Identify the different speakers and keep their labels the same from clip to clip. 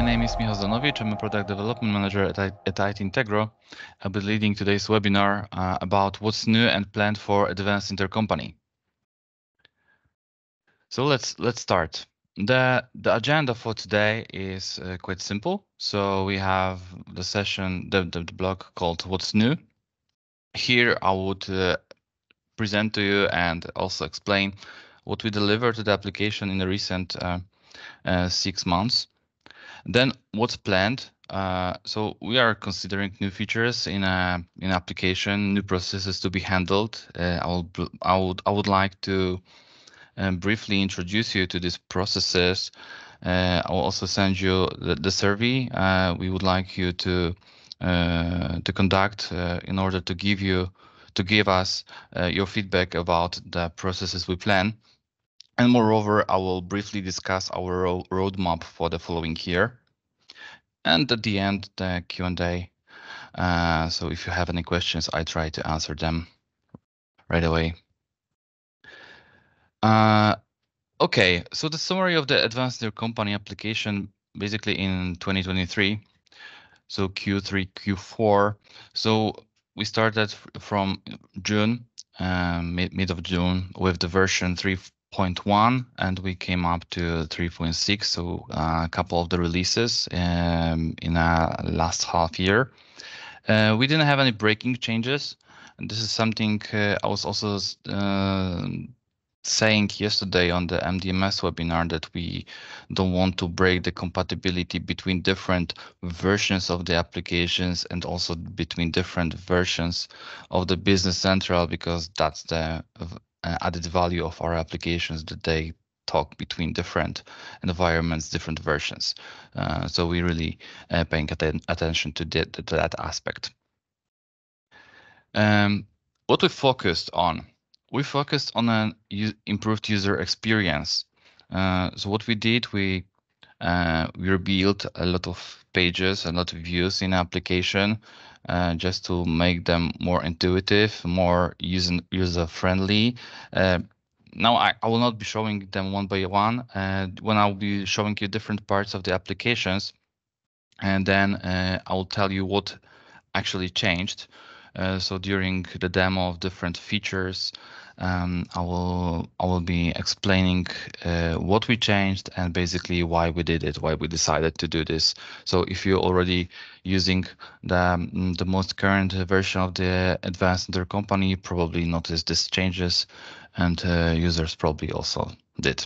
Speaker 1: my name is Michał Zanowicz. I'm a product development manager at, at IT Integro. I'll be leading today's webinar uh, about what's new and planned for Advanced Intercompany. So let's let's start. The the agenda for today is uh, quite simple. So we have the session, the, the, the block called What's New. Here I would uh, present to you and also explain what we delivered to the application in the recent uh, uh, six months. Then what's planned? Uh, so we are considering new features in a in application, new processes to be handled. Uh, I will I would I would like to um, briefly introduce you to these processes. Uh, I will also send you the, the survey uh, we would like you to uh, to conduct in order to give you to give us your feedback about the processes we plan. And moreover, I will briefly discuss our ro roadmap for the following year. And at the end, the Q&A. Uh, so if you have any questions, I try to answer them right away. Uh, okay, so the summary of the Advanced Intercompany application basically in 2023. So Q3, Q4. So we started from June, um, mid, mid of June with the version 3 0.1 and we came up to 3.6 so uh, a couple of the releases um, in a last half year. Uh, we didn't have any breaking changes. And this is something uh, i was also uh, saying yesterday on the mdms webinar that we don't want to break the compatibility between different versions of the applications and also between different versions of the business central because that's the added value of our applications that they talk between different environments, different versions. Uh, so we really uh, paying atten attention to, to, that aspect. Um, what we focused on, we focused on an improved user experience. Uh, so what we did, we uh, we rebuilt a lot of pages, a lot of views in application uh, just to make them more intuitive, more user user friendly. Uh, now I, I, will not be showing them one by one. Uh, when I'll be showing you different parts of the applications, and then uh, I will tell you what actually changed. Uh, so during the demo of different features, um, I will I will be explaining uh, what we changed and basically why we did it, why we decided to do this. So if you're already using the um, the most current version of the advanced intercompany, you probably noticed these changes, and uh, users probably also did.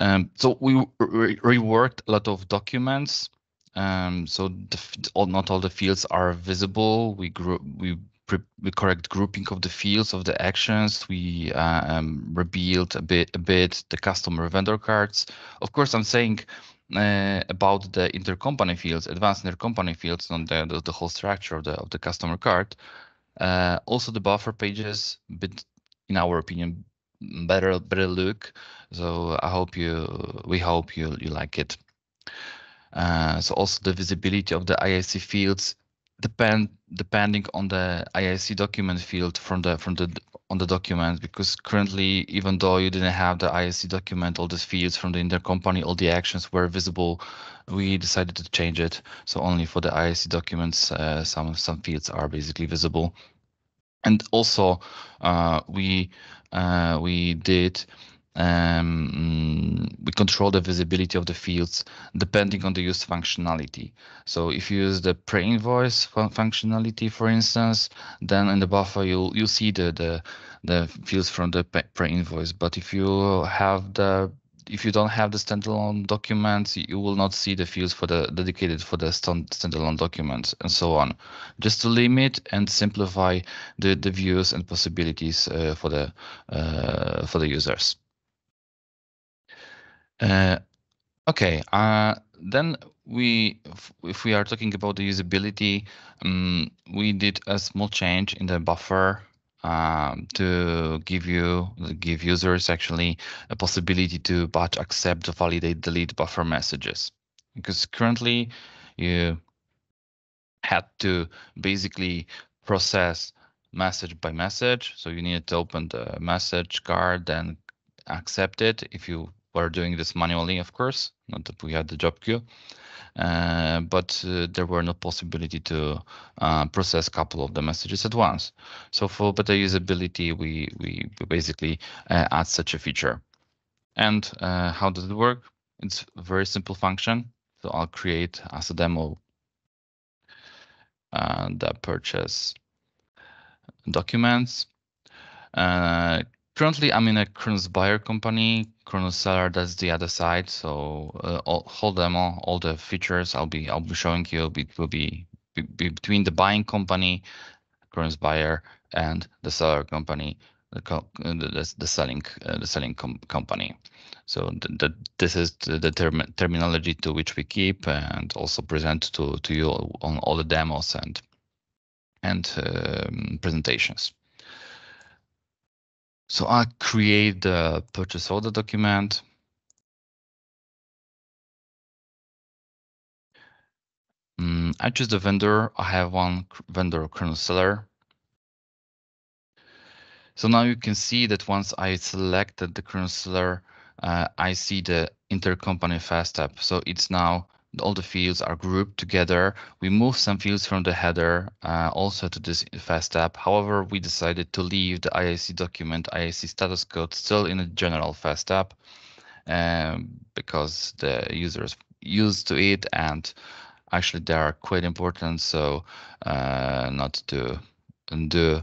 Speaker 1: Um, so we re reworked a lot of documents. Um, so the, all, not all the fields are visible. We grew, we the correct grouping of the fields of the actions. We uh, um, rebuilt a bit a bit the customer vendor cards. Of course, I'm saying uh, about the intercompany fields, advanced intercompany fields, not the, the, the whole structure of the of the customer card. Uh, also, the buffer pages, but in our opinion, better better look. So I hope you we hope you you like it. Uh, so also the visibility of the IIC fields depend depending on the IIC document field from the from the on the document because currently even though you didn't have the IIC document all these fields from the intercompany all the actions were visible we decided to change it. So only for the IIC documents uh, some some fields are basically visible. And also uh, we uh, we did um, we control the visibility of the fields depending on the use functionality. So if you use the pre-invoice functionality, for instance, then in the buffer you'll you see the the the fields from the pre-invoice. But if you have the if you don't have the standalone documents, you will not see the fields for the dedicated for the standalone documents and so on. Just to limit and simplify the, the views and possibilities uh, for the uh, for the users. Uh, okay, uh, then we, if we are talking about the usability, um, we did a small change in the buffer um, to give you give users actually a possibility to batch accept, validate, delete buffer messages. Because currently you had to basically process message by message. So you needed to open the message card and accept it. If you We're doing this manually, of course, not that we had the job queue. Uh, but uh, there were no possibility to uh, process a couple of the messages at once. So for better usability, we, we basically uh, add such a feature. And uh, how does it work? It's a very simple function. So I'll create as a demo uh, the purchase documents. Currently, I'm in a Kronos buyer company. Kronos seller that's the other side. So uh, all, whole demo all the features. I'll be i'll be showing you. It will be, be, be between the buying company Kronos buyer and the seller company the the, the selling uh, the selling com company. So the, the, this is the, the term terminology to which we keep and also present to to you on all the demos and and um, presentations so I create the purchase order document. Mm, I choose the vendor. I have one vendor Kronos seller. So now you can see that once I selected the Kronos seller, uh, I see the intercompany fast tab. So it's now all the fields are grouped together. We move some fields from the header uh, also to this fast tab. However, we decided to leave the IAC document, IAC status code still in a general fast tab um, because the users used to it and actually they are quite important. So uh, not to do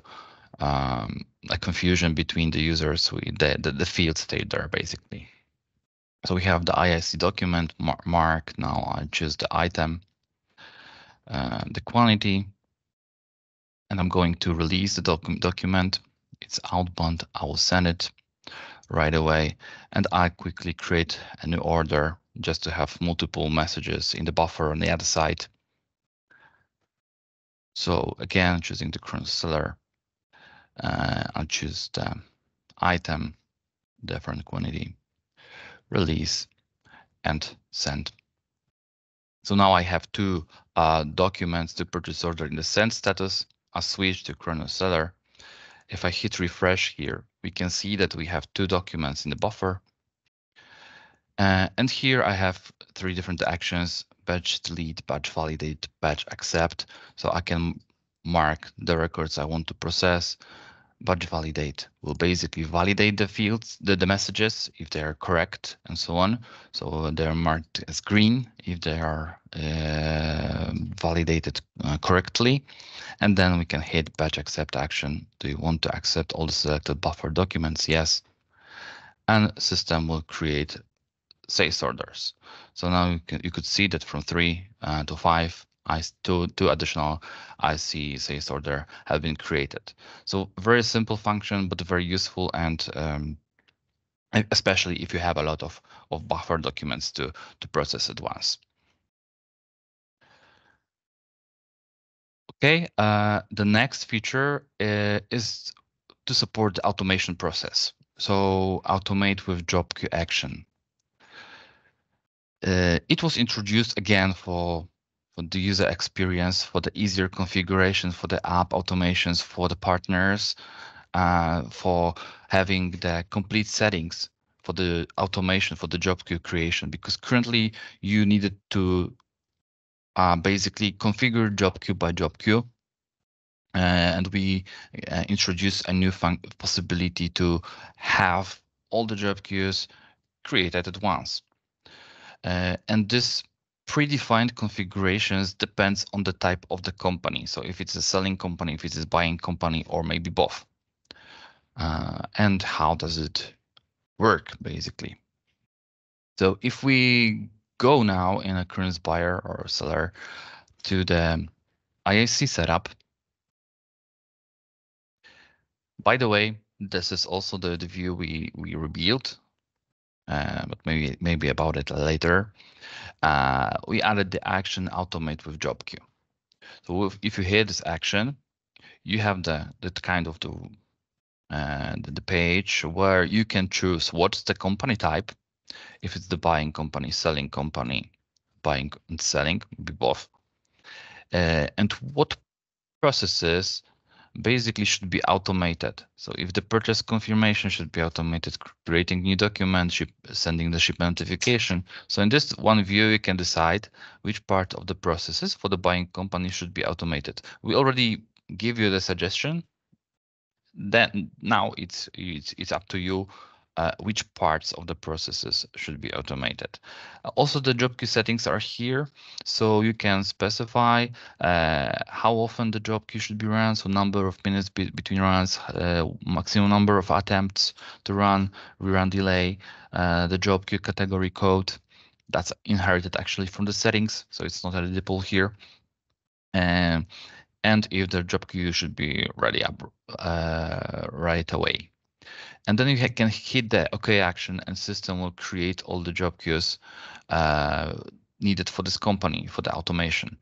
Speaker 1: um, a confusion between the users, we, the, the, the fields stay there basically. So we have the IIC document mark. Now I choose the item, uh, the quantity, and I'm going to release the docu document. It's outbound. I will send it right away. And I quickly create a new order just to have multiple messages in the buffer on the other side. So again, choosing the Kronos seller, uh, I'll choose the item, different quantity release, and send. So now I have two uh, documents to purchase order in the send status. I switch to Kronos Seller. If I hit refresh here, we can see that we have two documents in the buffer. Uh, and here I have three different actions, batch delete, batch validate, batch accept. So I can mark the records I want to process, batch validate will basically validate the fields, the, the messages, if they are correct and so on. So they're marked as green if they are uh, validated uh, correctly. And then we can hit batch accept action. Do you want to accept all the selected buffer documents? Yes. And system will create sales orders. So now you, can, you could see that from three uh, to five, two, two additional IC sales order have been created. So very simple function, but very useful and um, especially if you have a lot of, of buffer documents to, to process at once. Okay, uh, the next feature uh, is to support the automation process. So automate with job queue action. Uh, it was introduced again for the user experience, for the easier configuration, for the app automations, for the partners, uh, for having the complete settings for the automation for the job queue creation because currently you needed to uh, basically configure job queue by job queue uh, and we uh, introduce a new possibility to have all the job queues created at once. Uh, and this predefined configurations depends on the type of the company. So if it's a selling company, if it's a buying company, or maybe both. Uh, and how does it work, basically? So if we go now in a Kronos buyer or seller to the IAC setup, by the way, this is also the, the view we, we revealed, uh, but maybe maybe about it later. Uh, we added the action automate with job queue. So if, if you hit this action, you have the that kind of the, uh, the, the page where you can choose what's the company type, if it's the buying company, selling company, buying and selling, be both, uh, and what processes basically should be automated. So if the purchase confirmation should be automated, creating new document, ship, sending the shipment notification. So in this one view, you can decide which part of the processes for the buying company should be automated. We already give you the suggestion. Then now it's it's it's up to you uh, which parts of the processes should be automated. Uh, also, the job queue settings are here, so you can specify uh, how often the job queue should be run, so number of minutes be between runs, uh, maximum number of attempts to run, rerun delay, uh, the job queue category code. That's inherited actually from the settings, so it's not editable here. Um, and if the job queue should be ready up uh, right away. And then you can hit the OK action and system will create all the job queues uh, needed for this company, for the automation.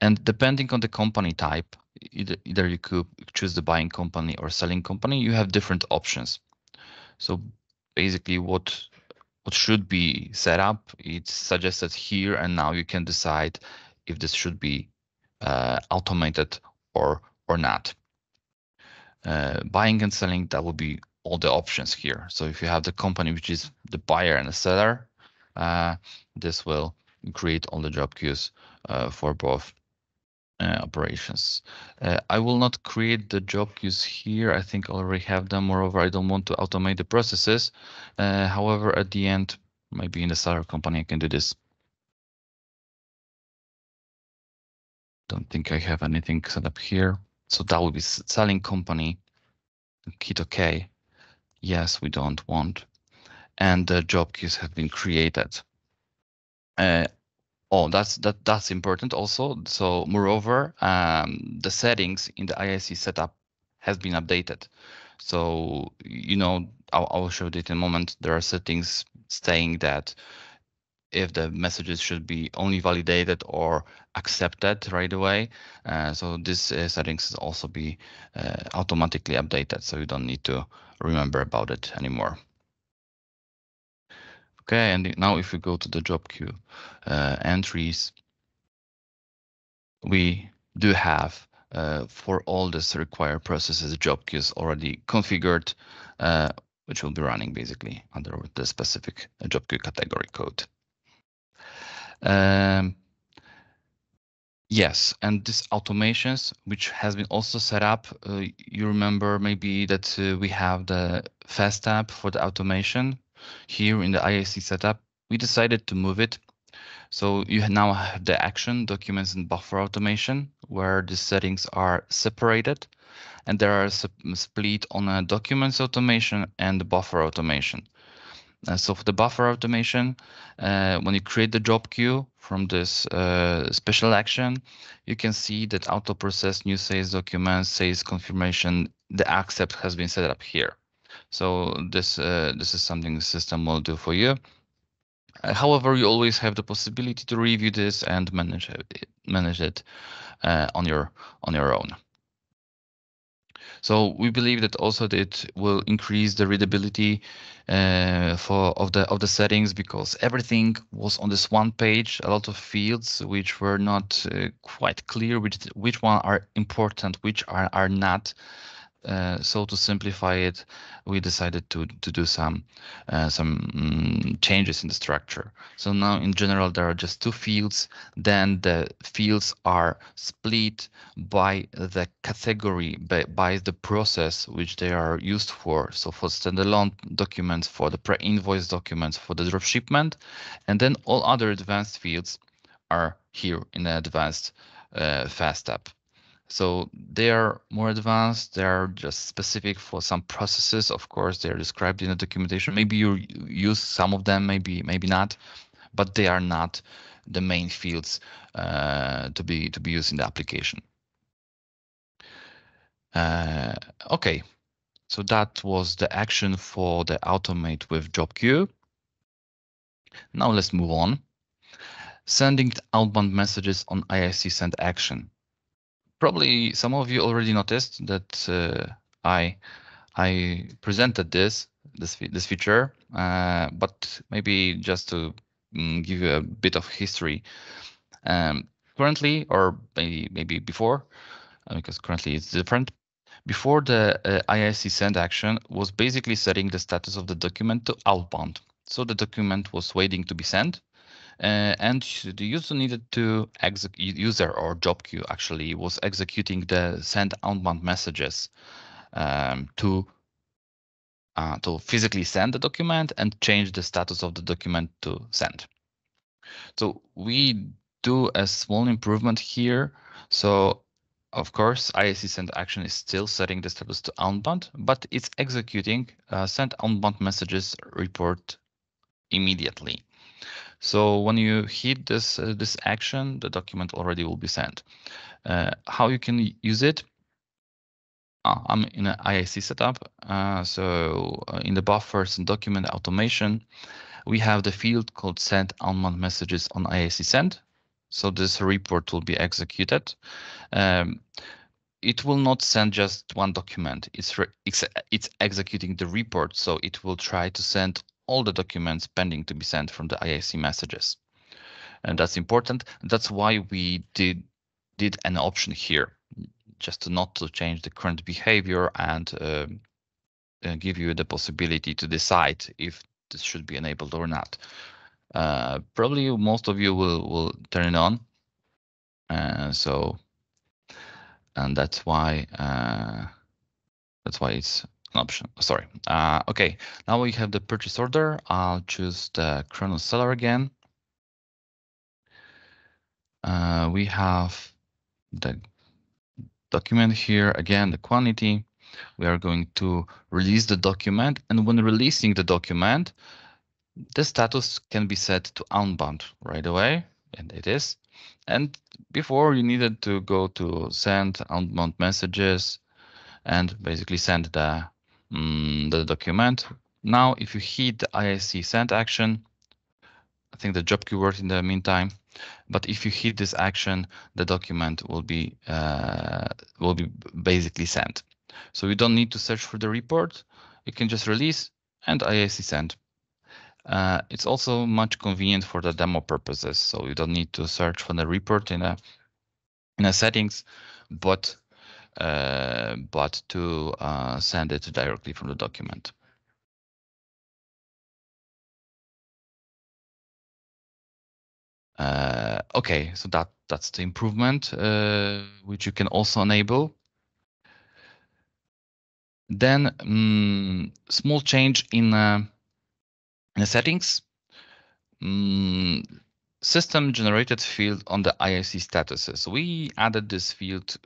Speaker 1: And depending on the company type, either, either you could choose the buying company or selling company, you have different options. So basically what what should be set up, it's suggested here and now you can decide if this should be uh, automated or or not. Uh, buying and selling, that will be all the options here. So if you have the company which is the buyer and the seller, uh, this will create all the job queues uh, for both uh, operations. Uh, I will not create the job queues here. I think I already have them. Moreover, I don't want to automate the processes. Uh, however, at the end, maybe in the seller company, I can do this. Don't think I have anything set up here. So that will be selling company. Hit OK. Yes, we don't want. And the job queues have been created. Uh, oh, that's that that's important also. So moreover, um, the settings in the IIC setup has been updated. So you know, I'll, I'll show it in a moment. There are settings saying that if the messages should be only validated or accepted right away. Uh, so this uh, settings will also be uh, automatically updated, so you don't need to remember about it anymore. Okay, and now if we go to the job queue uh, entries, we do have uh, for all this required processes job queues already configured, uh, which will be running basically under the specific job queue category code. Um, yes, and this automations, which has been also set up, uh, you remember maybe that uh, we have the fast tab for the automation here in the IAC setup. We decided to move it. So you now have the action, documents, and buffer automation, where the settings are separated, and there are split on a documents automation and buffer automation. Uh, so for the buffer automation, uh, when you create the job queue from this uh, special action, you can see that auto process new sales documents, sales confirmation, the accept has been set up here. So this this is something the system will do for you. However, you always have the possibility to review this and manage it, manage it uh, on your on your own. So we believe that also that will increase the readability uh, for of the of the settings because everything was on this one page. A lot of fields which were not uh, quite clear which which one are important, which are are not. Uh, so to simplify it, we decided to to do some uh, some um, changes in the structure. So now in general there are just two fields. Then the fields are split by the category by, by the process which they are used for. So for standalone documents, for the pre-invoice documents, for the drop shipment, and then all other advanced fields are here in the advanced uh, fast tab. So they are more advanced. They are just specific for some processes. Of course, they are described in the documentation. Maybe you use some of them, maybe maybe not, but they are not the main fields uh, to be to be used in the application. Uh, okay, so that was the action for the automate with job queue. Now let's move on. Sending outbound messages on IIC send action probably some of you already noticed that uh, I I presented this this this feature, uh, but maybe just to um, give you a bit of history. Um, currently, or maybe maybe before, uh, because currently it's different. Before the uh, IIC send action was basically setting the status of the document to outbound. So the document was waiting to be sent uh, and the user needed to execute user or job queue actually was executing the send outbound messages um, to uh, to physically send the document and change the status of the document to send. So we do a small improvement here. So of course, IIC send action is still setting the status to outbound, but it's executing uh, send outbound messages report immediately. So when you hit this uh, this action, the document already will be sent. Uh, how you can use it? Uh, I'm in an IIC setup. Uh, so uh, in the buffers and document automation, we have the field called send outbound messages on IIC send. So this report will be executed. Um, it will not send just one document. It's, it's, it's executing the report, so it will try to send all the documents pending to be sent from the IAC messages. And that's important. That's why we did did an option here, just to not to change the current behavior and uh, uh, give you the possibility to decide if this should be enabled or not. Uh, probably most of you will will turn it on. Uh, so, and that's why uh, that's why it's option. Sorry. Uh, okay, now we have the purchase order. I'll choose the Kronos seller again. Uh, we have the document here again, the quantity. We are going to release the document, and when releasing the document, the status can be set to outbound right away, and it is. And before you needed to go to send outbound messages and basically send the mm, the document. Now, if you hit the IIC send action, I think the job keyword in the meantime, but if you hit this action, the document will be uh, will be basically sent. So you don't need to search for the report. You can just release and IAC send. Uh, it's also much convenient for the demo purposes, so you don't need to search for the report in a in a settings, but but to uh, send it directly from the document. Uh, okay, so that that's the improvement uh, which you can also enable. Then um, small change in, uh, in the settings. Um, system generated field on the IIC statuses. We added this field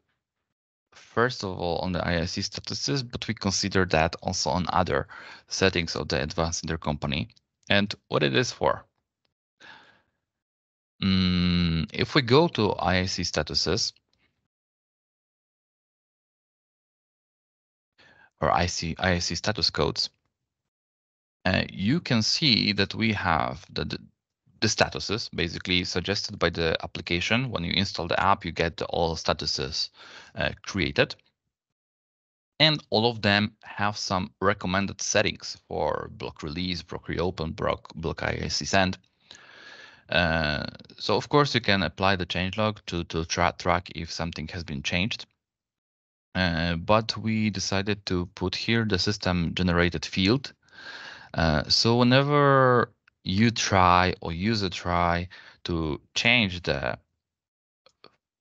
Speaker 1: first of all on the IIC statuses, but we consider that also on other settings of the advanced intercompany and what it is for. Mm, if we go to IIC statuses, or IC, IIC status codes, uh, you can see that we have the, the, statuses basically suggested by the application. When you install the app, you get all statuses uh, created. And all of them have some recommended settings for block release, block reopen, block, block IIC send. Uh, so of course you can apply the changelog to, to tra track if something has been changed. Uh, but we decided to put here the system generated field. Uh, so whenever you try or user try to change the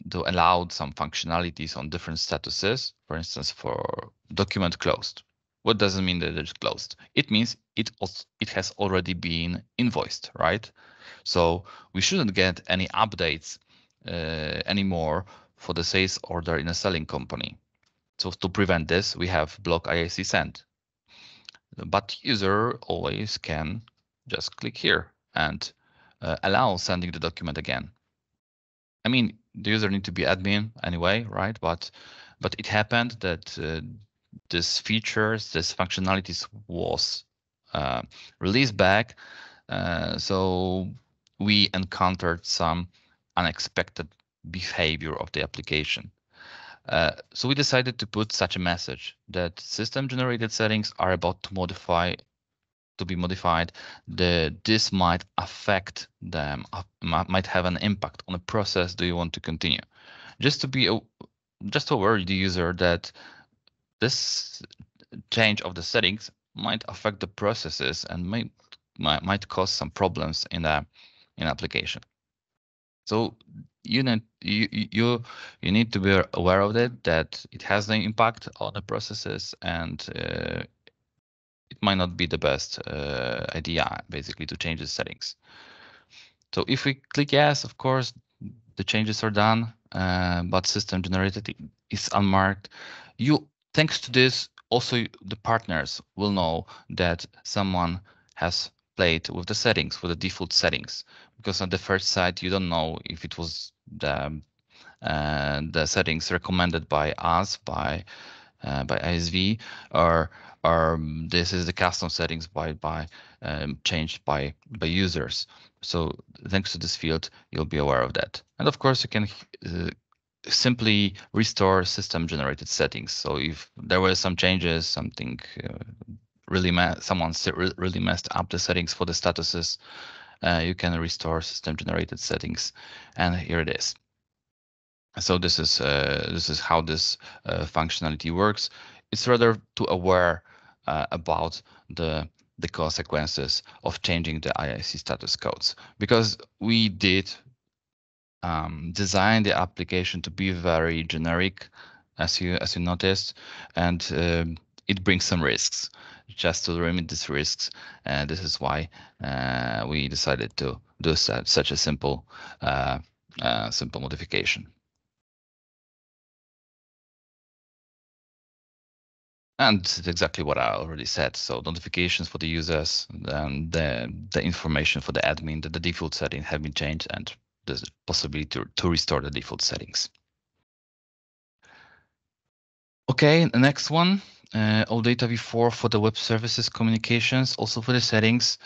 Speaker 1: to allow some functionalities on different statuses, for instance, for document closed. What does it mean that it's closed? It means it it has already been invoiced, right? So we shouldn't get any updates uh, anymore for the sales order in a selling company. So to prevent this, we have block IAC send. But user always can just click here and uh, allow sending the document again. I mean, the user need to be admin anyway, right? But but it happened that uh, this features, this functionalities was uh, released back. Uh, so we encountered some unexpected behavior of the application. Uh, so we decided to put such a message that system generated settings are about to modify to be modified, the this might affect them, uh, might have an impact on the process do you want to continue. Just to be just to aware the user that this change of the settings might affect the processes and might might, might cause some problems in the in application. So you need you you you need to be aware of it that it has an impact on the processes and uh, it might not be the best uh, idea basically to change the settings. So if we click yes, of course, the changes are done, uh, but system generated is unmarked. You, thanks to this, also the partners will know that someone has played with the settings, with the default settings, because on the first site you don't know if it was the uh, the settings recommended by us by uh, by ISV or or this is the custom settings by by um, changed by by users. So thanks to this field, you'll be aware of that. And of course, you can uh, simply restore system generated settings. So if there were some changes, something uh, really someone really messed up the settings for the statuses, uh, you can restore system generated settings. And here it is. So this is uh, this is how this uh, functionality works. It's rather to aware uh, about the the consequences of changing the IIC status codes because we did um, design the application to be very generic, as you as you noticed, and uh, it brings some risks. Just to limit these risks, and this is why uh, we decided to do such a simple uh, uh, simple modification. And it's exactly what I already said. So notifications for the users, and the, the information for the admin that the default settings have been changed and the possibility to, to restore the default settings. Okay, the next one, uh, OData v4 for the web services communications, also for the settings.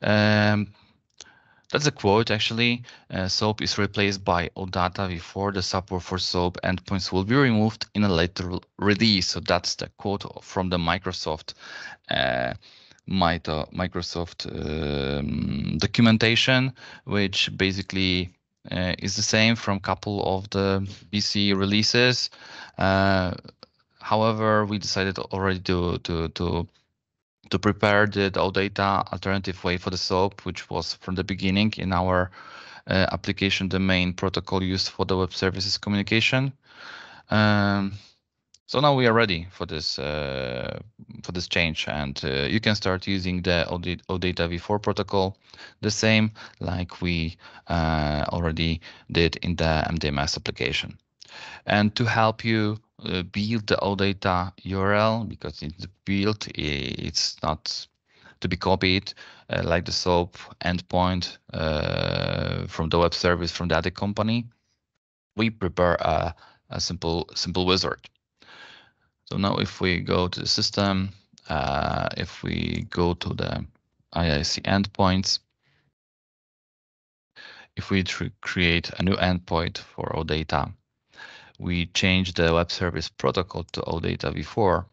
Speaker 1: Um, that's a quote actually. Uh, SOAP is replaced by OData v4. The support for SOAP endpoints will be removed in a later release. So that's the quote from the Microsoft uh, Microsoft um, documentation, which basically uh, is the same from couple of the BC releases. Uh, however, we decided already to to to to prepare the OData alternative way for the SOAP, which was from the beginning in our uh, application, the main protocol used for the web services communication. Um, so now we are ready for this uh, for this change, and uh, you can start using the OData v4 protocol, the same like we uh, already did in the MDMS application. And to help you uh, build the OData URL because it's built, it's not to be copied uh, like the SOAP endpoint uh, from the web service from the other company. We prepare a, a simple simple wizard. So now if we go to the system, uh, if we go to the IIC endpoints, if we create a new endpoint for OData, we change the web service protocol to OData v4,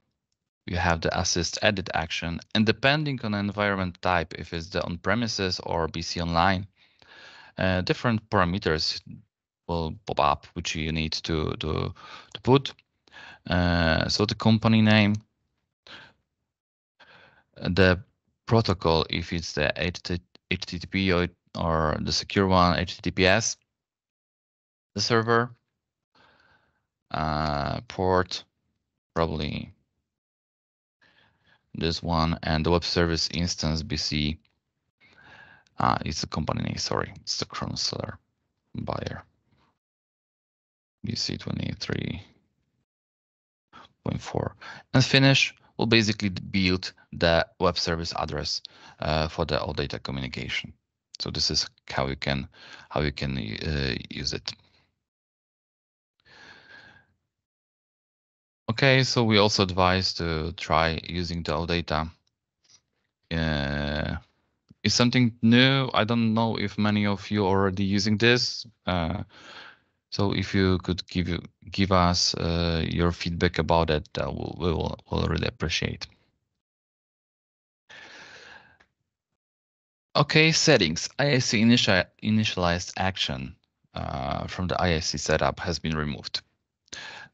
Speaker 1: you have the assist edit action. And depending on environment type, if it's the on-premises or BC Online, uh, different parameters will pop up, which you need to, to, to put. Uh, so the company name, the protocol, if it's the HTTP or the secure one, HTTPS, the server, uh, port, probably this one, and the web service instance BC. Uh, it's a company name, sorry, it's the Chronsler buyer. BC 23.4. And finish will basically build the web service address uh, for the OData communication. So this is how you can how you can uh, use it. Okay, so we also advise to try using the OData. Uh, it's something new. I don't know if many of you are already using this. Uh, so if you could give give us uh, your feedback about it, uh, we'll, we will we'll really appreciate. Okay, settings. IIC initial, initialized action uh, from the IIC setup has been removed.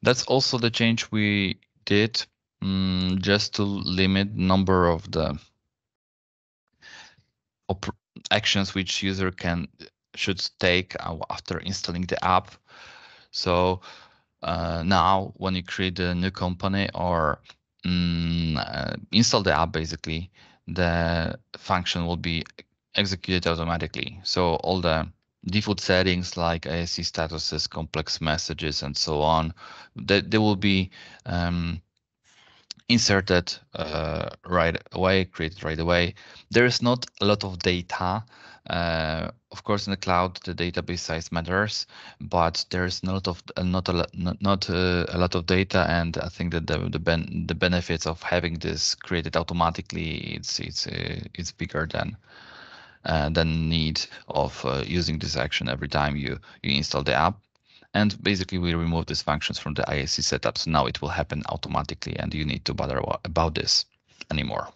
Speaker 1: That's also the change we did um, just to limit number of the actions which user can should take after installing the app. So uh, now when you create a new company or um, uh, install the app, basically the function will be executed automatically. So all the default settings like ISC statuses, complex messages, and so on, they, they will be um, inserted uh, right away, created right away. There is not a lot of data. Uh, of course, in the cloud, the database size matters, but there's not of not a lot, not, not uh, a lot of data, and I think that the the, ben, the benefits of having this created automatically it's it's uh, it's bigger than uh, need of using this action every time you you install the app. And basically we remove these functions from the IAC setup. So now it will happen automatically and you need to bother about this anymore.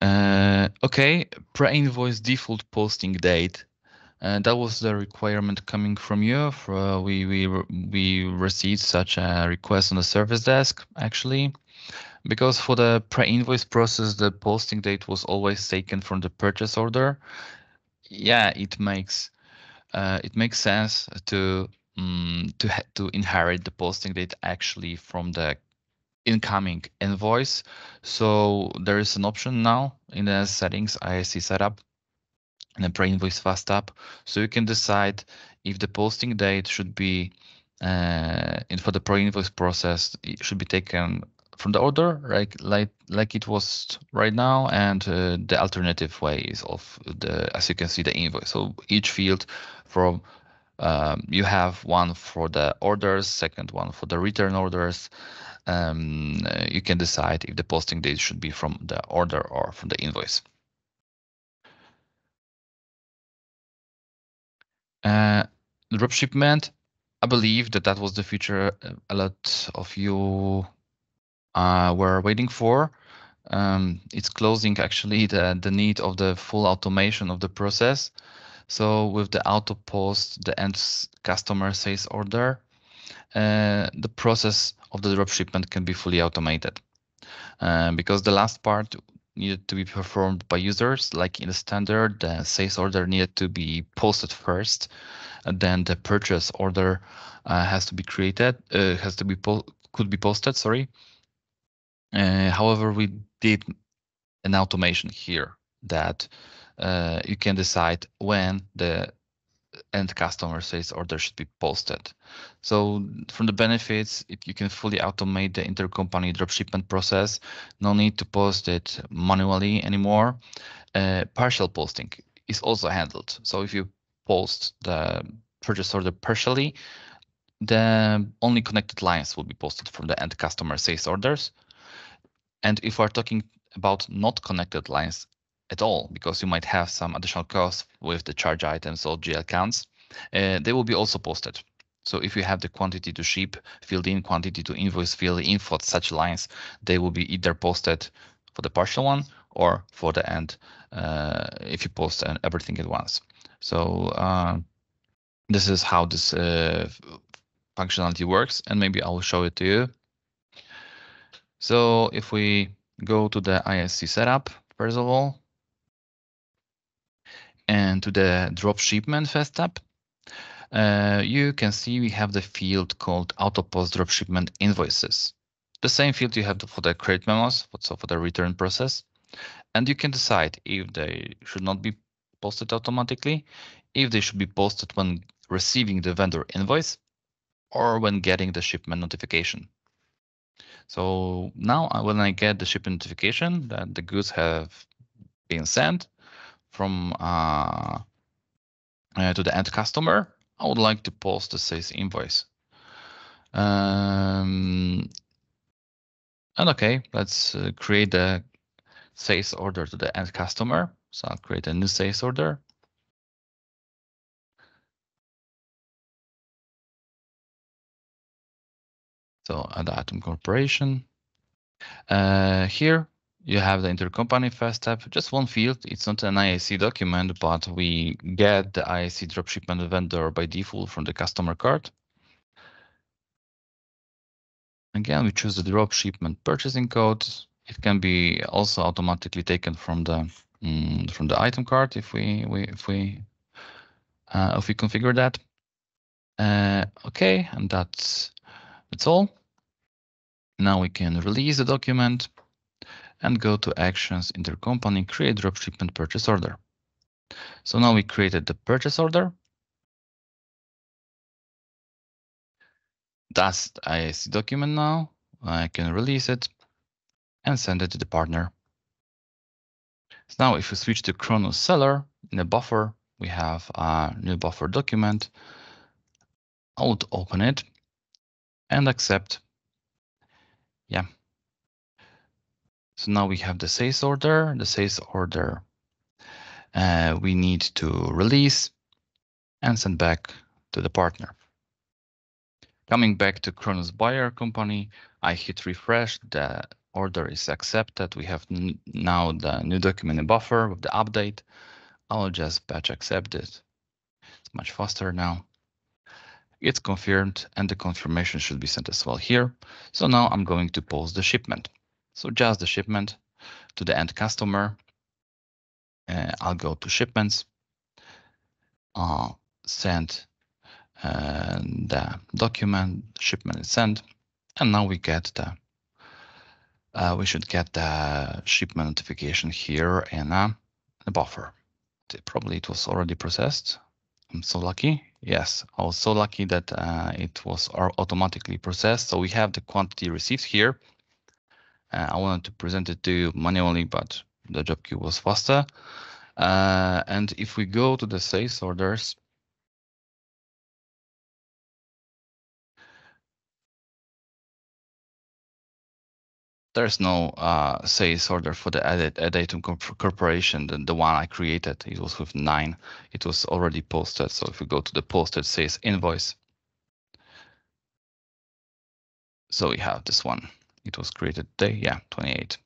Speaker 1: Uh, okay, pre-invoice default posting date. Uh, that was the requirement coming from you. For, uh, we we we received such a request on the service desk actually, because for the pre-invoice process, the posting date was always taken from the purchase order, yeah, it makes uh, it makes sense to um, to to inherit the posting date actually from the incoming invoice. So there is an option now in the settings ISC setup in the pre-invoice fast tab. So you can decide if the posting date should be uh, in for the pre-invoice process it should be taken from the order, like like like it was right now, and uh, the alternative ways of the, as you can see, the invoice. So each field from um, you have one for the orders, second one for the return orders. Um, uh, you can decide if the posting date should be from the order or from the invoice. Uh, drop shipment, I believe that that was the feature a lot of you uh, we're waiting for. Um, it's closing actually the, the need of the full automation of the process. So with the auto post, the end customer sales order, uh, the process of the dropshipment can be fully automated. Uh, because the last part needed to be performed by users, like in the standard, the sales order needed to be posted first, and then the purchase order uh, has to be created, uh, has to be could be posted, sorry, uh, however, we did an automation here that uh, you can decide when the end customer sales order should be posted. So from the benefits, it, you can fully automate the intercompany dropshipment process. No need to post it manually anymore. Uh, partial posting is also handled. So if you post the purchase order partially, the only connected lines will be posted from the end customer sales orders. And if we're talking about not connected lines at all, because you might have some additional costs with the charge items or GL counts, uh, they will be also posted. So if you have the quantity to ship filled in, quantity to invoice filled in for such lines, they will be either posted for the partial one or for the end uh, if you post everything at once. So uh, this is how this uh, functionality works, and maybe I will show it to you. So if we go to the ISC setup, first of all, and to the drop shipment first tab, uh, you can see we have the field called auto post drop shipment invoices. The same field you have for the credit memos, so for the return process. And you can decide if they should not be posted automatically, if they should be posted when receiving the vendor invoice, or when getting the shipment notification. So now uh, when I get the ship notification that the goods have been sent from uh, uh, to the end customer, I would like to post the sales invoice. Um, and okay, let's uh, create the sales order to the end customer. So I'll create a new sales order. So Adatum Corporation. Uh, here you have the intercompany first tab, just one field. It's not an IAC document, but we get the ISC dropshipment vendor by default from the customer card. Again, we choose the drop shipment purchasing code. It can be also automatically taken from the mm, from the item card if we, we if we uh, if we configure that. Uh, okay, and that's that's all. Now we can release the document and go to actions intercompany create dropshipment purchase order. So now we created the purchase order. That's the IIC document now. I can release it and send it to the partner. So now if we switch to Kronos seller in the buffer, we have a new buffer document. I would open it and accept. Yeah. So now we have the sales order, the sales order uh, we need to release and send back to the partner. Coming back to Kronos buyer company, I hit refresh, the order is accepted. We have now the new document in buffer with the update. I'll just batch accept it. It's much faster now. It's confirmed and the confirmation should be sent as well here. So now I'm going to post the shipment. So just the shipment to the end customer. Uh, I'll go to shipments, uh, send uh, the document, shipment is sent, and now we get the uh, we should get the shipment notification here in a, a buffer. Probably it was already processed. I'm so lucky. Yes, I was so lucky that uh, it was automatically processed. So we have the quantity received here. Uh, I wanted to present it to you manually, but the job queue was faster. Uh, and if we go to the sales orders, there's no uh, sales order for the Adatum Corporation, the, the one I created. It was with nine. It was already posted. So if we go to the posted sales invoice, so we have this one. It was created today. Yeah, 28.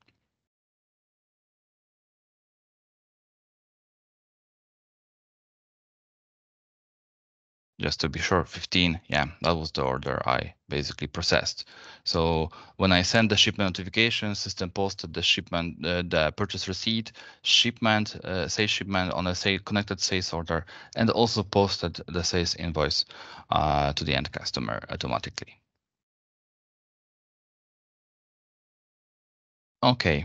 Speaker 1: Just to be sure 15 yeah that was the order i basically processed. So when i sent the shipment notification system posted the shipment uh, the purchase receipt shipment uh, sales shipment on a say connected sales order and also posted the sales invoice uh, to the end customer automatically. Okay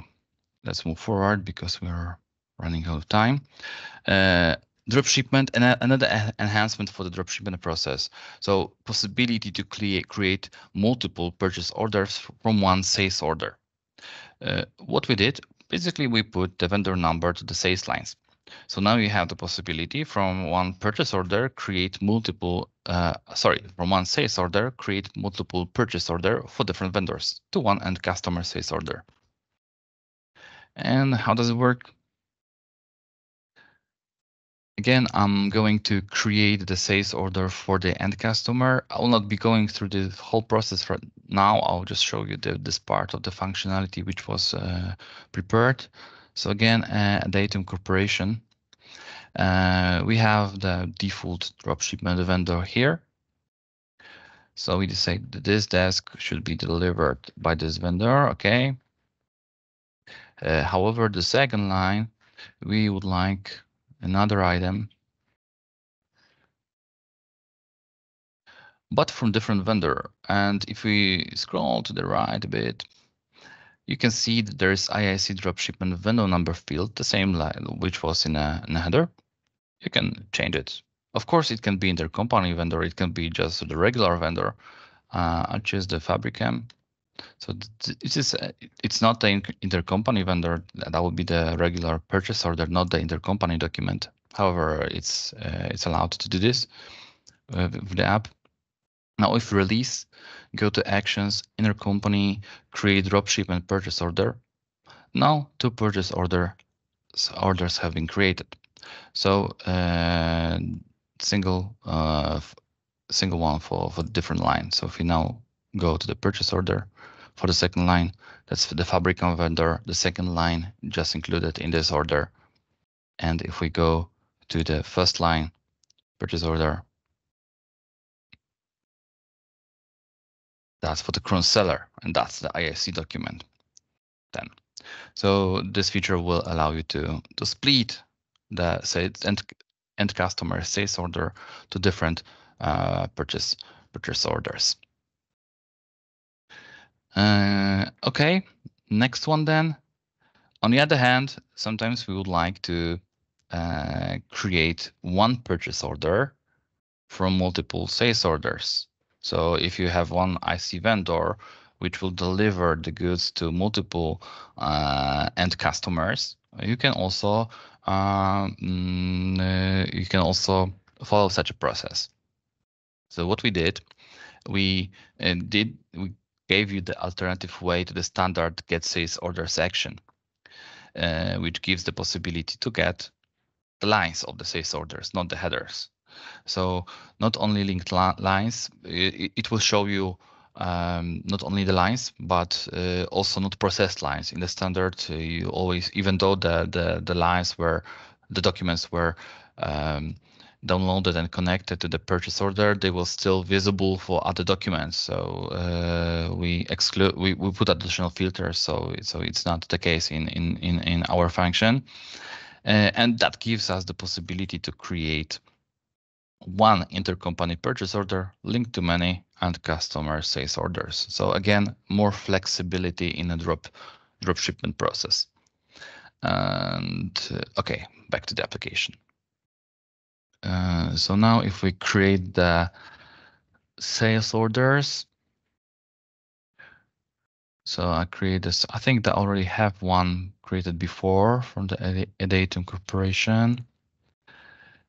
Speaker 1: let's move forward because we're running out of time. Uh, dropshipment and another enhancement for the dropshipment process. So possibility to create, create multiple purchase orders from one sales order. Uh, what we did, basically we put the vendor number to the sales lines. So now you have the possibility from one purchase order, create multiple, uh, sorry, from one sales order, create multiple purchase order for different vendors to one end customer sales order. And how does it work? Again, I'm going to create the sales order for the end customer. I will not be going through the whole process right now. I'll just show you the, this part of the functionality which was uh, prepared. So again, uh, Datum Corporation. Uh, we have the default dropshipment vendor here. So we decide that this desk should be delivered by this vendor, okay? Uh, however, the second line, we would like another item, but from different vendor. And if we scroll to the right a bit, you can see that there's IIC dropshipment vendor number field, the same line which was in a, in a header. You can change it. Of course, it can be intercompany vendor. It can be just the regular vendor. Uh, I'll choose the Fabrikam. So it is uh, it's not the intercompany vendor. That would be the regular purchase order, not the intercompany document. However, it's uh, it's allowed to do this uh, with the app. Now, if release, go to actions, intercompany, create dropship and purchase order. Now, two purchase order orders have been created. So uh, single uh, single one for for different line. So if we now go to the purchase order, for the second line. That's the Fabrikam vendor, the second line just included in this order. And if we go to the first line, purchase order, That's for the Cron seller, and that's the ISC document. Then, so this feature will allow you to to split the sales and end customer sales order to different uh, purchase purchase orders. Uh, okay, next one then. On the other hand, sometimes we would like to uh, create one purchase order from multiple sales orders. So if you have one IC vendor which will deliver the goods to multiple uh, end customers, you can also um, uh, you can also follow such a process. So what we did, we uh, did we gave you the alternative way to the standard get sales orders action, uh, which gives the possibility to get the lines of the sales orders, not the headers. So not only linked li lines, it, it, will show you um, not only the lines, but uh, also not processed lines. In the standard, uh, you always, even though the, the, the lines were, the documents were um, downloaded and connected to the purchase order, they will still visible for other documents. So uh, we exclude, we, we put additional filters. So, so it's not the case in, in, in, in our function. Uh, and that gives us the possibility to create one intercompany purchase order linked to many and customer sales orders. So again, more flexibility in a drop drop shipment process. And uh, okay, back to the application. Uh, so now if we create the sales orders, so I create this, I think I already have one created before from the Adatum Corporation.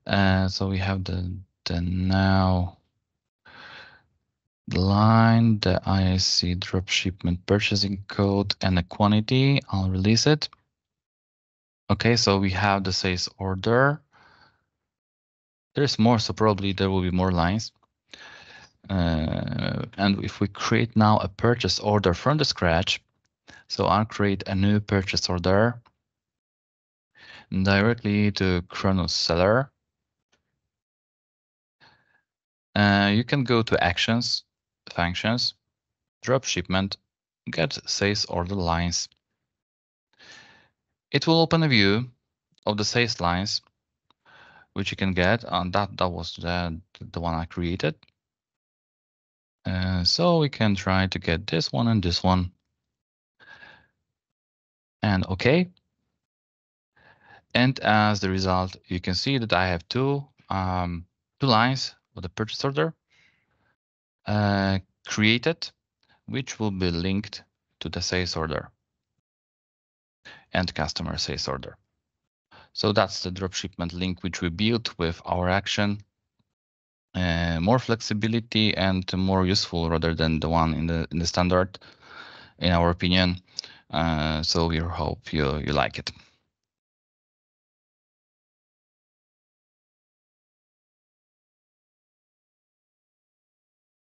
Speaker 1: Uh, so we have the, the now the line, the ISC drop shipment purchasing code and the quantity. I'll release it. Okay, so we have the sales order. There's more, so probably there will be more lines. Uh, and if we create now a purchase order from the scratch, so I'll create a new purchase order directly to Kronos seller. Uh, you can go to actions, functions, drop shipment, get sales order lines. It will open a view of the sales lines, which you can get, and that, that was the, the one I created. Uh, so we can try to get this one and this one. And OK. And as the result, you can see that I have two, um, two lines of the purchase order uh, created, which will be linked to the sales order and customer sales order. So that's the dropshipment link which we built with our action uh, more flexibility and more useful rather than the one in the in the standard, in our opinion. Uh, so we hope you you like it.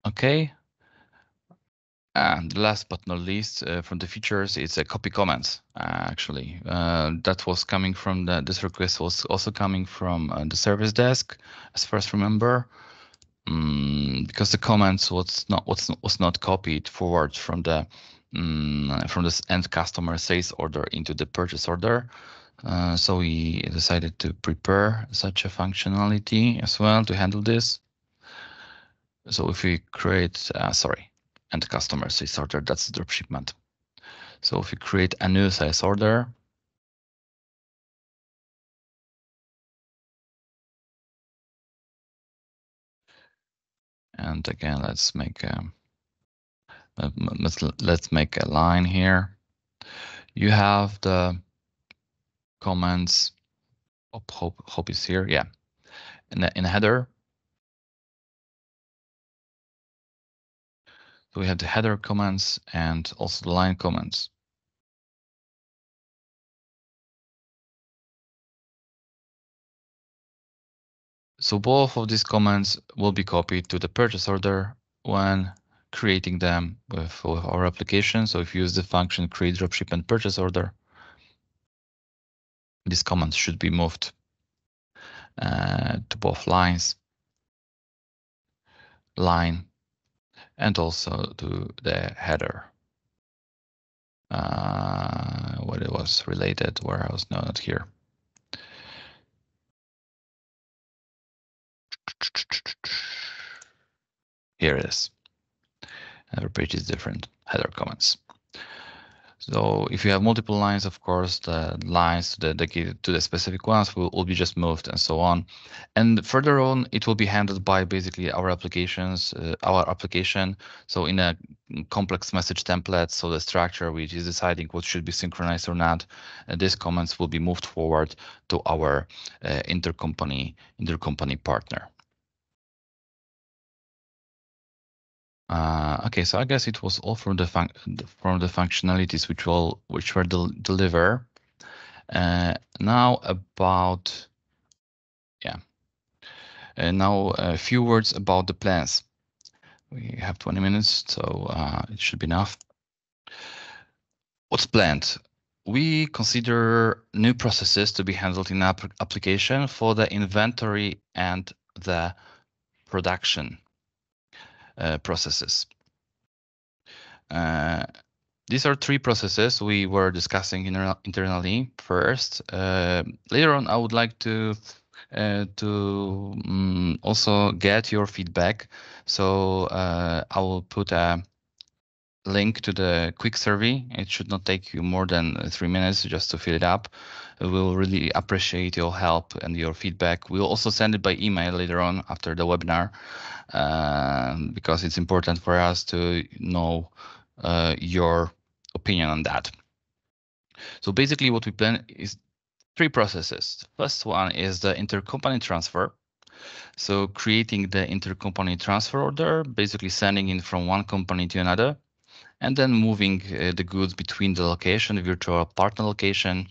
Speaker 1: Okay. And last but not least, uh, from the features, it's a copy comments. Uh, actually, uh, that was coming from the this request was also coming from uh, the service desk, as far as remember um, because the comments was not was, was not copied forward from the um, from the end customer sales order into the purchase order. Uh, so we decided to prepare such a functionality as well to handle this. So if we create, uh, sorry, end customer sales order, that's the dropshipment. So if you create a new sales order, And again, let's make a, let's let's make a line here. You have the comments. Oh, hope hope is here. Yeah, in the in the header. So we have the header comments and also the line comments. So both of these comments will be copied to the purchase order when creating them with, with our application. So if you use the function create dropshipment purchase order, these comments should be moved uh, to both lines, line, and also to the header. Uh, what it was related warehouse, no, not here. Here it is. Every page is different, header comments. So if you have multiple lines, of course, the lines dedicated to the specific ones will, will be just moved and so on. And further on, it will be handled by basically our applications, uh, our application. So in a complex message template, so the structure which is deciding what should be synchronized or not, uh, these comments will be moved forward to our uh, intercompany intercompany partner. Uh, okay, so I guess it was all from the from the functionalities which will which were del deliver. Uh, now about yeah. And now a few words about the plans. We have 20 minutes, so uh, it should be enough. What's planned? We consider new processes to be handled in app application for the inventory and the production uh, processes. Uh, these are three processes we were discussing internally first. Uh, later on, I would like to uh, to um, also get your feedback. So uh, I will put a link to the quick survey. It should not take you more than three minutes just to fill it up. We'll really appreciate your help and your feedback. We'll also send it by email later on after the webinar uh, because it's important for us to know uh, your opinion on that. So basically what we plan is three processes. First one is the intercompany transfer. So creating the intercompany transfer order, basically sending it from one company to another and then moving uh, the goods between the location, the virtual partner location,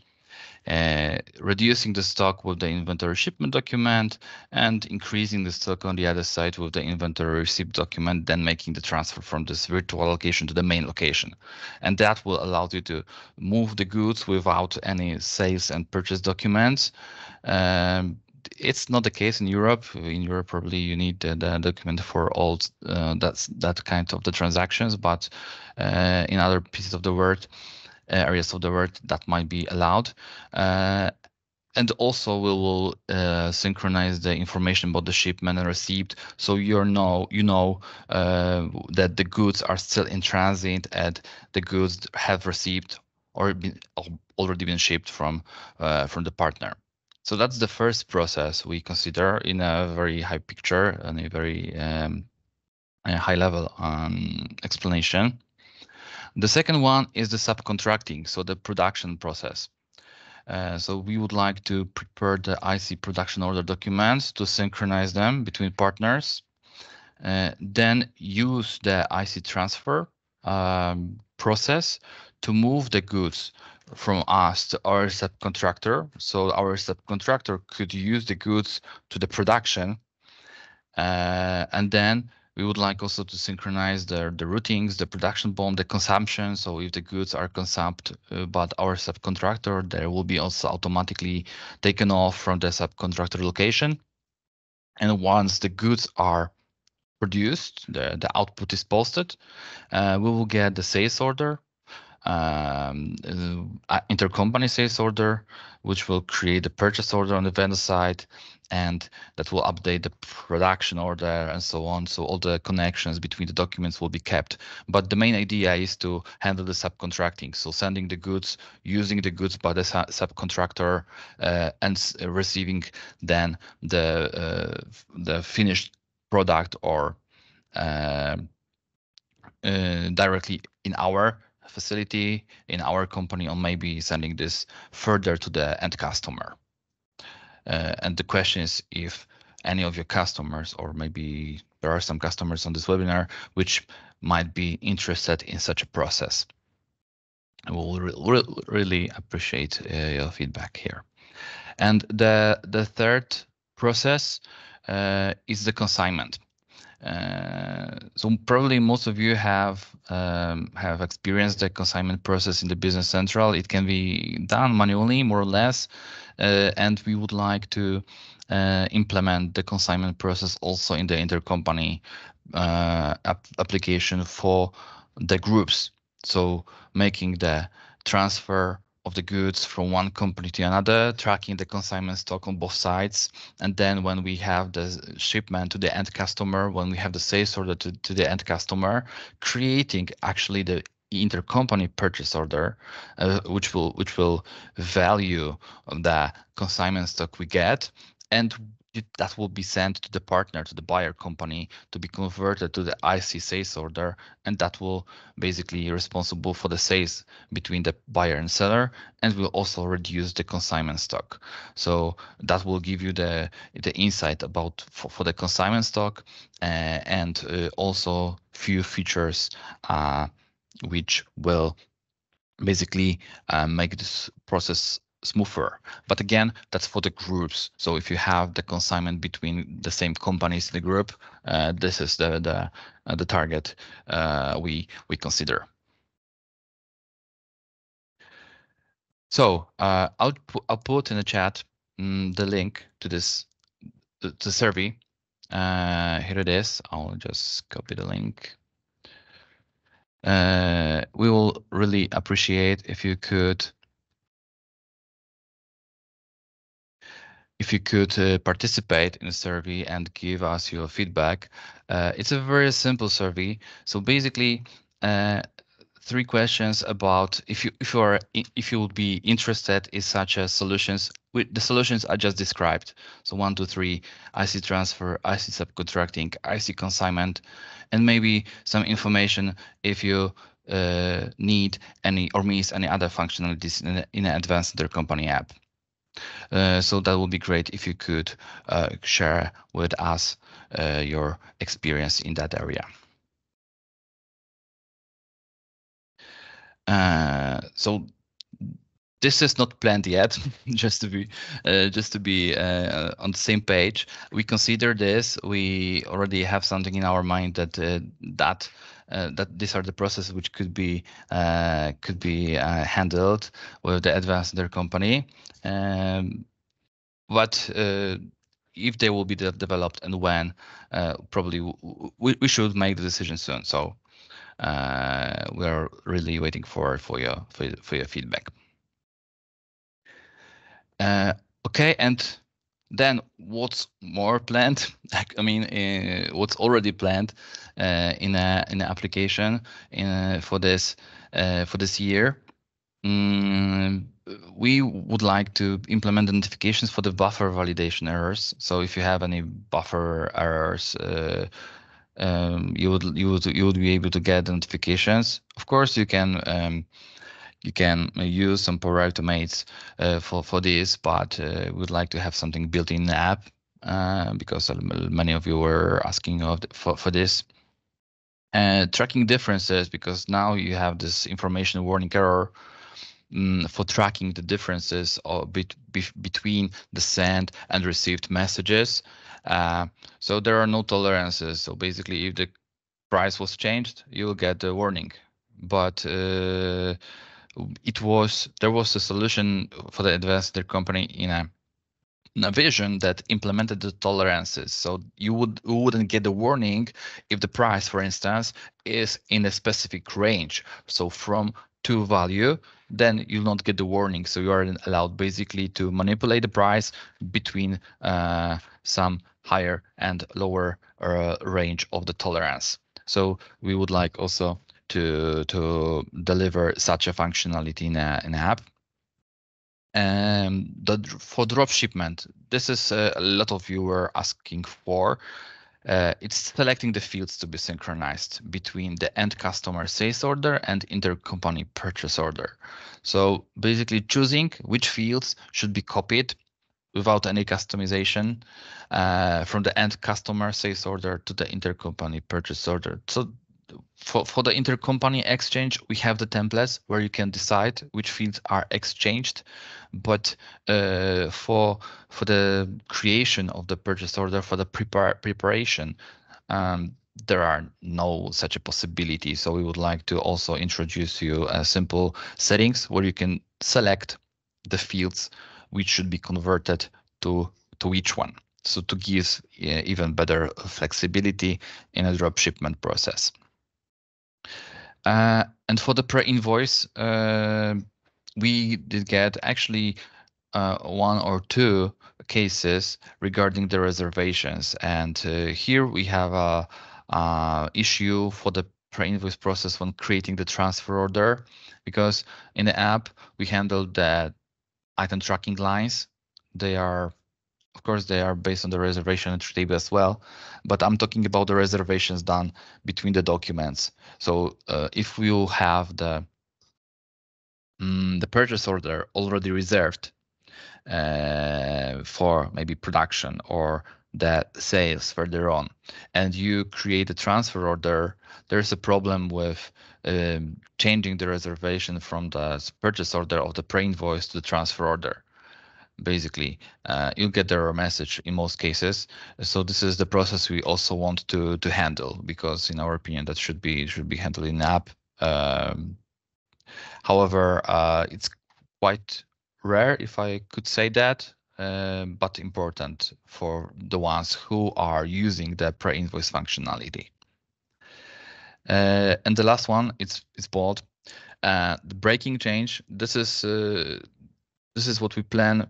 Speaker 1: uh, reducing the stock with the inventory shipment document and increasing the stock on the other side with the inventory receipt document, then making the transfer from this virtual location to the main location. And that will allow you to move the goods without any sales and purchase documents. Um, it's not the case in Europe. In Europe, probably you need the, the document for all uh, that's that kind of the transactions, but uh, in other pieces of the world, uh, areas of the world, that might be allowed. Uh, and also we will uh, synchronize the information about the shipment and receipt so you know you know that the goods are still in transit and the goods have received or been already been shipped from from the partner so that's the first process we consider in a very high picture and a very um, a high level um, explanation. The second one is the subcontracting, so the production process. Uh, so we would like to prepare the IC production order documents to synchronize them between partners, uh, then use the IC transfer um, process to move the goods from us to our subcontractor. So our subcontractor could use the goods to the production. Uh, and then we would like also to synchronize the, the routings, the production BOM, the consumption. So if the goods are consumed uh, but our subcontractor, there will be also automatically taken off from the subcontractor location. And once the goods are produced, the, the output is posted, uh, we will get the sales order um, uh, intercompany sales order, which will create the purchase order on the vendor side, and that will update the production order and so on. So all the connections between the documents will be kept. But the main idea is to handle the subcontracting. So sending the goods, using the goods by the su subcontractor, uh, and receiving then the uh, the finished product or uh, uh directly in our facility in our company or maybe sending this further to the end customer. Uh, and the question is if any of your customers or maybe there are some customers on this webinar which might be interested in such a process. We will re re really appreciate uh, your feedback here. And the, the third process uh, is the consignment. Uh, so probably most of you have um, have experienced the consignment process in the Business Central. It can be done manually, more or less, uh, and we would like to uh, implement the consignment process also in the intercompany uh, ap application for the groups. So making the transfer of the goods from one company to another, tracking the consignment stock on both sides. And then when we have the shipment to the end customer, when we have the sales order to, to the end customer, creating actually the intercompany purchase order, uh, which will which will value the consignment stock we get, and that will be sent to the partner, to the buyer company to be converted to the IC sales order. And that will basically be responsible for the sales between the buyer and seller and will also reduce the consignment stock. So that will give you the, the insight about for, for the consignment stock uh, and uh, also few features uh, which will basically uh, make this process smoother. But again, that's for the groups. So if you have the consignment between the same companies in the group, uh, this is the the uh, the target uh, we we consider. So uh, I'll pu I'll put in the chat um, the link to this the, the survey. Uh, here it is. I'll just copy the link. Uh, we will really appreciate if you could if you could uh, participate in the survey and give us your feedback. Uh, it's a very simple survey. So basically, uh, three questions about if you if you are if you would be interested in such as solutions with the solutions I just described. So one, two, three, IC transfer, IC subcontracting, IC consignment, and maybe some information if you uh, need any or miss any other functionalities in, in an advanced intercompany app. Uh, so that would be great if you could uh, share with us uh, your experience in that area. So this is not planned yet just to be just to be on the same page we consider this we already have something in our mind that that uh, that these are the processes which could be uh, could be uh, handled with the advanced intercompany um, but if they will be de developed and when probably we, we should make the decision soon. So we're really waiting for for your for, for your feedback. Uh, okay, and then what's more planned? I mean, uh, what's already planned uh, in a in an application in a, for this for this year? Mm, we would like to implement the notifications for the buffer validation errors. So if you have any buffer errors, um, you would you would you would be able to get notifications. Of course, you can. Um, you can use some Power Automates uh, for for this, but uh, we would like to have something built in the app uh, because many of you were asking of the, for for this. Uh, tracking differences because now you have this information warning error um, for tracking the differences of be, be, between the sent and received messages. Uh, so there are no tolerances. So basically, if the price was changed, you will get the warning. But uh, it was there was a solution for the advanced company in a in Navision that implemented the tolerances. So you would you wouldn't get the warning if the price, for instance, is in a specific range. So from to value, then you'll not get the warning. So you are allowed basically to manipulate the price between uh, some higher and lower uh, range of the tolerance. So we would like also to to deliver such a functionality in, a, in an app. And the, for drop shipment, this is a, a lot of you were asking for. Uh, it's selecting the fields to be synchronized between the end customer sales order and intercompany purchase order. So basically choosing which fields should be copied without any customization uh, from the end customer sales order to the intercompany purchase order. So for, for the intercompany exchange, we have the templates where you can decide which fields are exchanged. But uh, for for the creation of the purchase order, for the prepar preparation um, there are no such a possibility. So we would like to also introduce you a simple settings where you can select the fields which should be converted to to each one. So to give even better flexibility in a drop shipment process. Uh, and for the pre-invoice, uh, we did get actually uh, one or two cases regarding the reservations. And uh, here we have a, a issue for the pre-invoice process when creating the transfer order, because in the app we handle the item tracking lines. They are of course, they are based on the reservation entry table as well, but I'm talking about the reservations done between the documents. So uh, if you have the mm, the purchase order already reserved uh, for maybe production or the sales further on, and you create a transfer order, there's a problem with um, changing the reservation from the purchase order of the pre-invoice to the transfer order basically uh, you'll get the error message in most cases. So this is the process we also want to to handle because in our opinion that should be should be handled in app um, however uh, it's quite rare if i could say that uh, but important for the ones who are using the pre-invoice functionality. Uh, and the last one it's it's bold. Uh, the breaking change this is uh, this is what we plan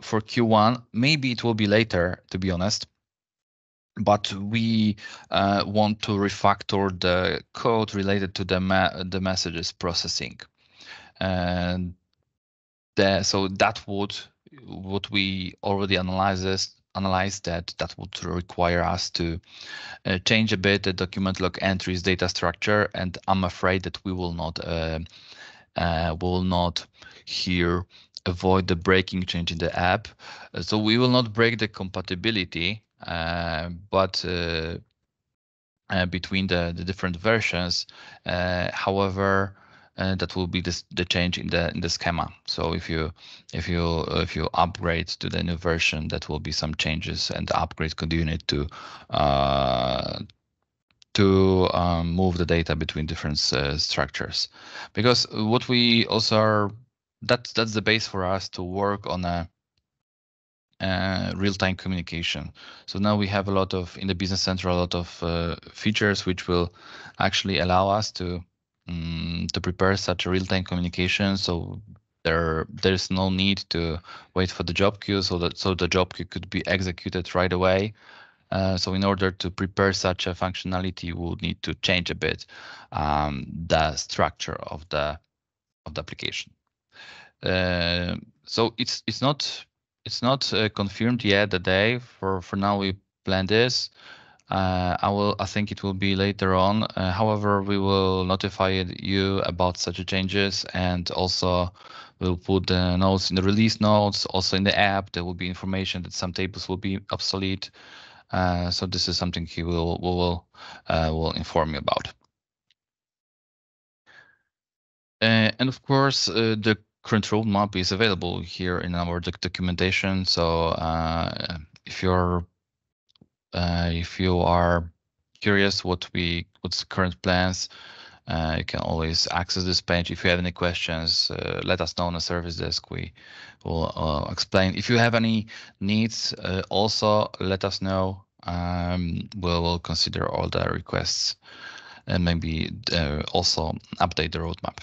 Speaker 1: for Q1. Maybe it will be later, to be honest. But we uh, want to refactor the code related to the the messages processing, and the, so that would what we already analyzed analyzed that that would require us to uh, change a bit the document log entries data structure, and I'm afraid that we will not uh, uh will not here avoid the breaking change in the app. Uh, so we will not break the compatibility, uh, but uh, uh, between the, the different versions. Uh, however, uh, that will be this, the change in the in the schema. So if you if you if you upgrade to the new version, that will be some changes, and the upgrade continued to to um, move the data between different structures. Because what we also are that's that's the base for us to work on a real-time communication. So now we have a lot of in the Business Central a lot of uh, features which will actually allow us to um, to prepare such a real-time communication. So there there's no need to wait for the job queue, so that so the job queue could be executed right away. Uh, so in order to prepare such a functionality, we'll need to change a bit um, the structure of the of the application. Uh, so it's it's not it's not uh, confirmed yet the day. For for now, we plan this. Uh, I will. I think it will be later on. Uh, however, we will notify you about such changes, and also we'll put the notes in the release notes. Also in the app, there will be information that some tables will be obsolete. Uh, so this is something he will will will inform you about. and of course, the current roadmap is available here in our doc documentation. So uh, if you're uh, if you are curious what we what's the current plans, uh, you can always access this page. If you have any questions, uh, let us know on the service desk. We will uh, explain. If you have any needs, uh, also let us know. Um, we'll, consider all the requests and maybe also update the roadmap.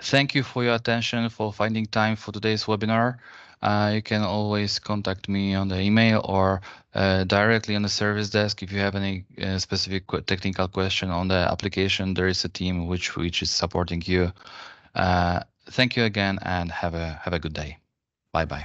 Speaker 1: Thank you for your attention, for finding time for today's webinar. Uh, you can always contact me on the email or uh, directly on the service desk if you have any uh, specific technical question on the application. There is a team which which is supporting you. Uh, thank you again and have a have a good day. Bye bye.